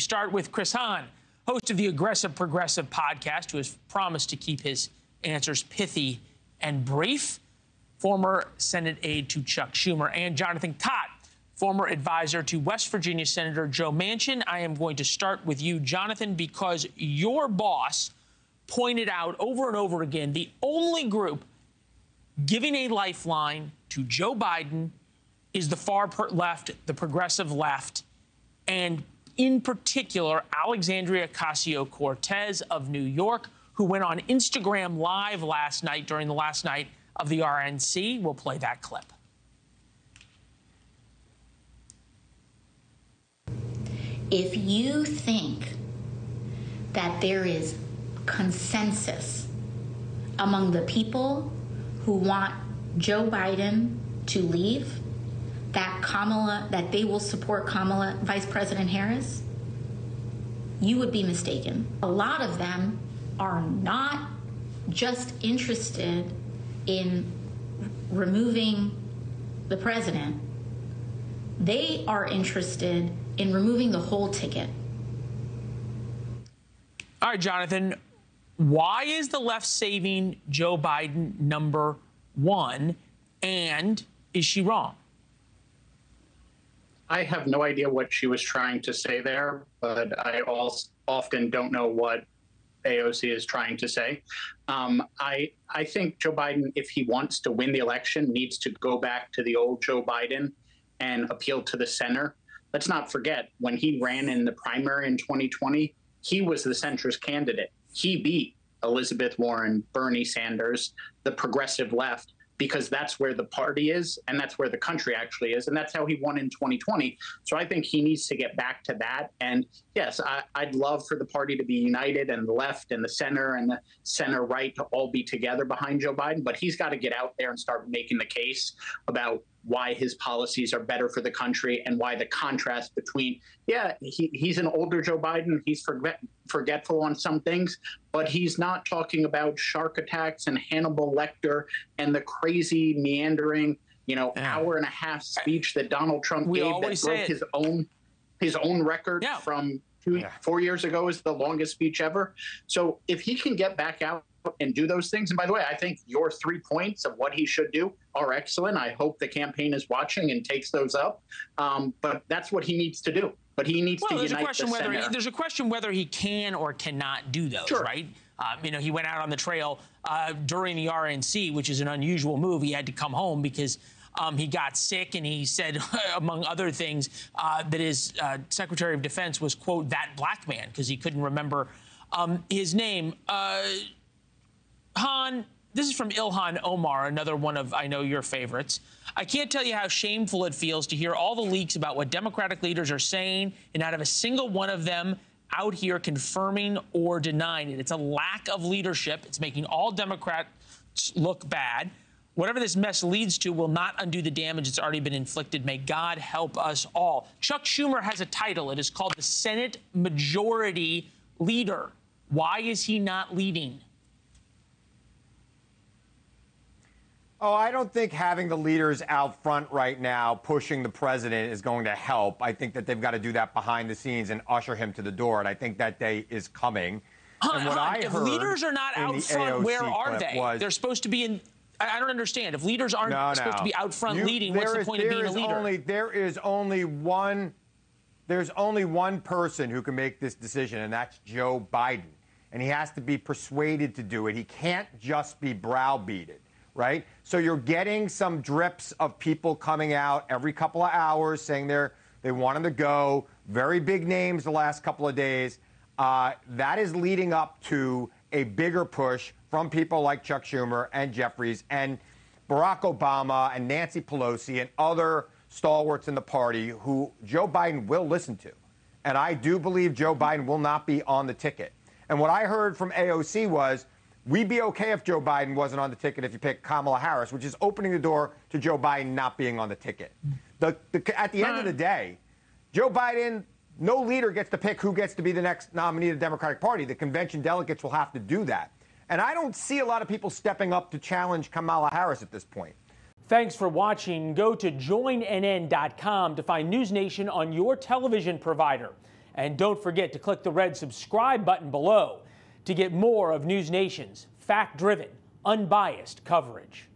Start with Chris Hahn, host of the Aggressive Progressive podcast, who has promised to keep his answers pithy and brief. Former Senate aide to Chuck Schumer and Jonathan Kott, former advisor to West Virginia Senator Joe Manchin. I am going to start with you, Jonathan, because your boss pointed out over and over again the only group giving a lifeline to Joe Biden is the far left, the progressive left, and in particular, Alexandria Ocasio Cortez of New York, who went on Instagram Live last night during the last night of the RNC. We'll play that clip. If you think that there is consensus among the people who want Joe Biden to leave, that Kamala, that they will support Kamala, Vice President Harris, you would be mistaken. A lot of them are not just interested in removing the president, they are interested in removing the whole ticket. All right, Jonathan, why is the left saving Joe Biden number one? And is she wrong? I have no idea what she was trying to say there, but I also often don't know what AOC is trying to say. Um, I I think Joe Biden, if he wants to win the election, needs to go back to the old Joe Biden and appeal to the center. Let's not forget when he ran in the primary in 2020, he was the centrist candidate. He beat Elizabeth Warren, Bernie Sanders, the progressive left because that's where the party is and that's where the country actually is. And that's how he won in 2020. So I think he needs to get back to that. And yes, I, would love for the party to be united and the left and the center and the center right to all be together behind Joe Biden. But he's got to get out there and start making the case about why his policies are better for the country and why the contrast between, yeah, he, he's an older Joe Biden. He's forget, forgetful on some things, but he's not talking about shark attacks and Hannibal Lecter and the crazy meandering, you know, yeah. hour and a half speech that Donald Trump we gave that broke his own his own record yeah. from two, yeah. four years ago is the longest speech ever. So if he can get back out and do those things. And by the way, I think your three points of what he should do are excellent. I hope the campaign is watching and takes those up. Um, but that's what he needs to do. But he needs well, to there's unite a question the whether. He, there's a question whether he can or cannot do those, sure. right? Um, you know, he went out on the trail uh, during the RNC, which is an unusual move. He had to come home because um, he got sick, and he said, among other things, uh, that his uh, Secretary of Defense was, quote, that black man, because he couldn't remember um, his name. Uh, Hahn, this is from Ilhan Omar, another one of, I know, your favorites. I can't tell you how shameful it feels to hear all the leaks about what Democratic leaders are saying and not have a single one of them out here confirming or denying it. It's a lack of leadership. It's making all Democrats look bad. Whatever this mess leads to will not undo the damage that's already been inflicted. May God help us all. Chuck Schumer has a title. It is called the Senate Majority Leader. Why is he not leading? Oh, I don't think having the leaders out front right now pushing the president is going to help. I think that they've got to do that behind the scenes and usher him to the door, and I think that day is coming. and what I if leaders are not out front, AOC where are they? Was, They're supposed to be in. I don't understand. If leaders aren't no, supposed to be out front you, leading, what's the point of being a leader? Only, there is only one. There's only one person who can make this decision, and that's Joe Biden. And he has to be persuaded to do it. He can't just be browbeaten right? So you're getting some drips of people coming out every couple of hours saying they're they want him to go. Very big names the last couple of days. Uh, that is leading up to a bigger push from people like Chuck Schumer and Jeffries and Barack Obama and Nancy Pelosi and other stalwarts in the party who Joe Biden will listen to. And I do believe Joe Biden will not be on the ticket. And what I heard from AOC was We'd be okay if Joe Biden wasn't on the ticket if you pick Kamala Harris, which is opening the door to Joe Biden not being on the ticket. The, the, at the end of the day, Joe Biden, no leader gets to pick who gets to be the next nominee of the Democratic Party. The convention delegates will have to do that. And I don't see a lot of people stepping up to challenge Kamala Harris at this point. Thanks for watching. Go to joinnn.com to find News Nation on your television provider. And don't forget to click the red subscribe button below to get more of News Nation's fact driven, unbiased coverage.